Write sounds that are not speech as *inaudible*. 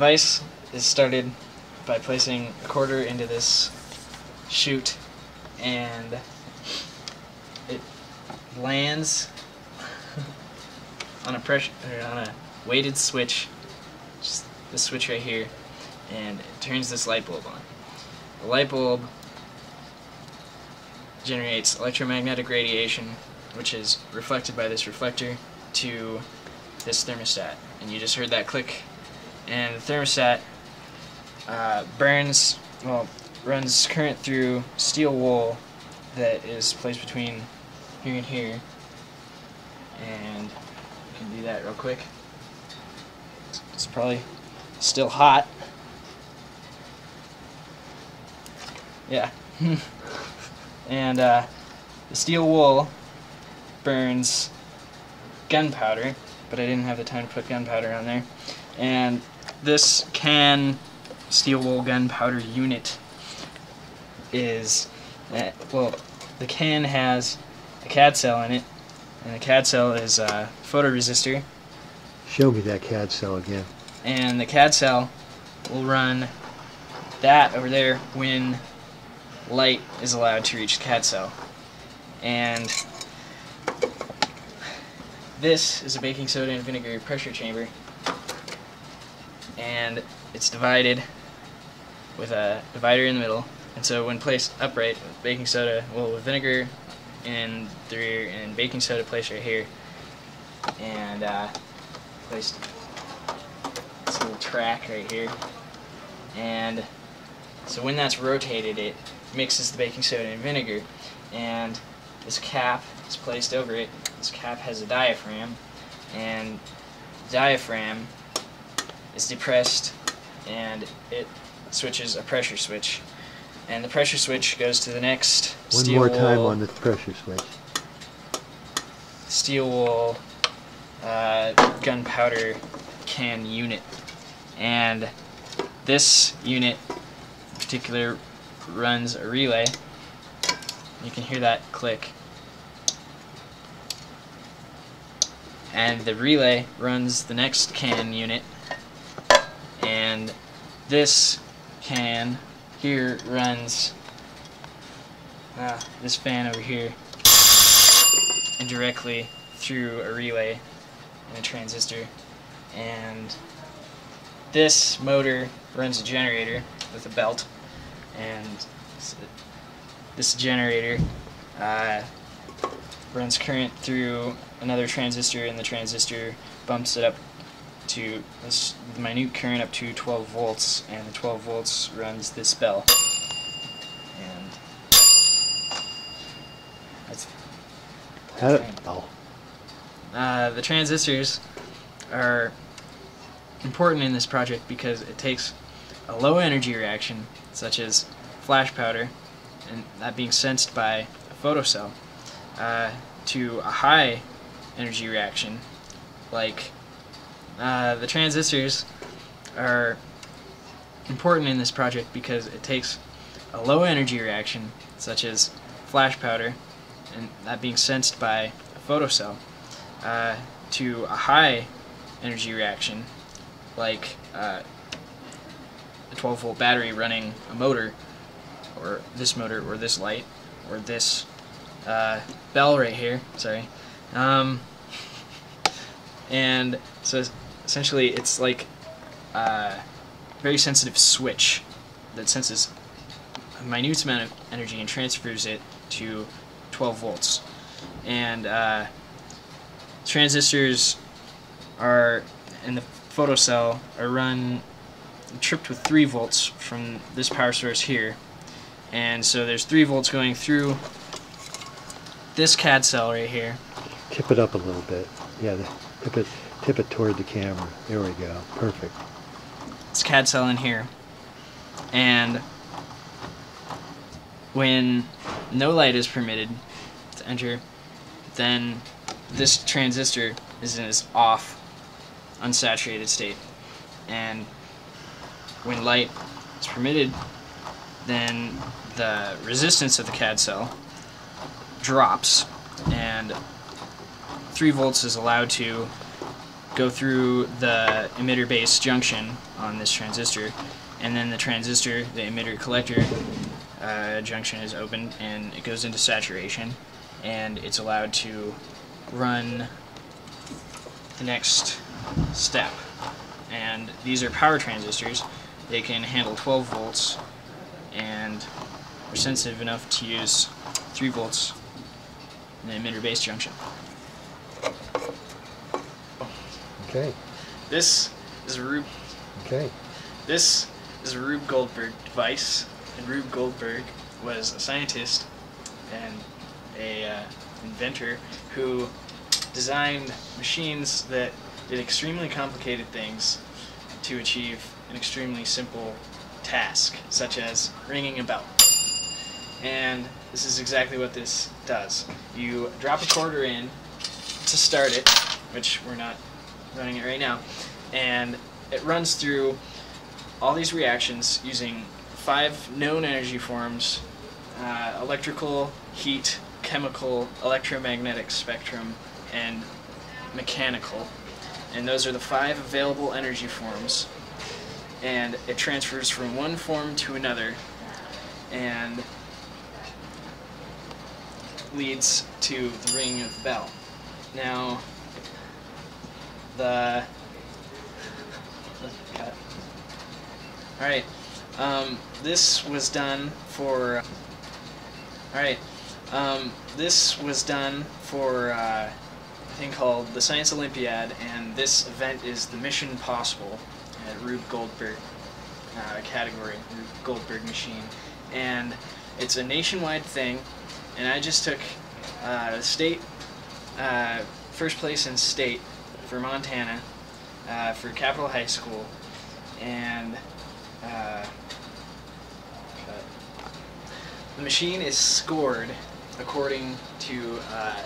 device is started by placing a quarter into this chute and it lands *laughs* on a pressure on a weighted switch just this switch right here and it turns this light bulb on. The light bulb generates electromagnetic radiation which is reflected by this reflector to this thermostat. And you just heard that click and the thermostat uh, burns well runs current through steel wool that is placed between here and here. And we can do that real quick. It's probably still hot. Yeah. *laughs* And uh, the steel wool burns gunpowder but I didn't have the time to put gunpowder on there. And this can steel wool gunpowder unit is uh, well the can has a CAD cell in it and the CAD cell is a photoresistor. Show me that CAD cell again. and the CAD cell will run that over there when light is allowed to reach the CAD cell. And this is a baking soda and vinegar pressure chamber and it's divided with a divider in the middle. And so when placed upright with baking soda well with vinegar in the rear and baking soda placed right here. And uh, placed this little track right here. And so when that's rotated it mixes the baking soda and vinegar. And this cap is placed over it. This cap has a diaphragm. And diaphragm is depressed and it switches a pressure switch. And the pressure switch goes to the next One steel more time wool, on the pressure switch. steel wool uh, gunpowder can unit. And this unit in particular runs a relay. You can hear that click. And the relay runs the next can unit this can here runs uh, this fan over here indirectly through a relay and a transistor. And this motor runs a generator with a belt and this generator uh, runs current through another transistor and the transistor bumps it up to this minute current up to 12 volts and the 12 volts runs this bell. And that's How, oh, uh, the transistors are important in this project because it takes a low energy reaction, such as flash powder, and that being sensed by a photocell, uh, to a high energy reaction, like uh, the transistors are important in this project because it takes a low energy reaction, such as flash powder, and that being sensed by a photocell, uh, to a high energy reaction, like uh, a 12 volt battery running a motor, or this motor, or this light, or this uh, bell right here. Sorry. Um, and so essentially, it's like a very sensitive switch that senses a minute amount of energy and transfers it to 12 volts. And uh, transistors are in the photocell are run tripped with 3 volts from this power source here. And so there's 3 volts going through this CAD cell right here. Tip it up a little bit. Yeah, tip it, tip it toward the camera. There we go. Perfect. It's CAD cell in here. And when no light is permitted to enter, then this transistor is in its off, unsaturated state. And when light is permitted, then the resistance of the CAD cell drops and 3 volts is allowed to go through the emitter base junction on this transistor, and then the transistor, the emitter collector uh, junction is opened and it goes into saturation, and it's allowed to run the next step. And these are power transistors. They can handle 12 volts and are sensitive enough to use 3 volts in the emitter base junction. Okay, This is a Rube okay. This is a Rube Goldberg device, and Rube Goldberg was a scientist and a uh, inventor who designed machines that did extremely complicated things to achieve an extremely simple task, such as ringing a bell. And this is exactly what this does. You drop a quarter in to start it, which we're not running it right now, and it runs through all these reactions using five known energy forms uh, electrical, heat, chemical, electromagnetic spectrum, and mechanical. And those are the five available energy forms. And it transfers from one form to another and leads to the ring of the bell. Now, the. Cut. Alright, um, this was done for. Alright, um, this was done for uh, a thing called the Science Olympiad, and this event is the Mission Possible at Rube Goldberg uh, category, Rube Goldberg machine. And it's a nationwide thing, and I just took uh, state, uh, first place in state for Montana uh, for Capital High School, and uh, the machine is scored according to uh,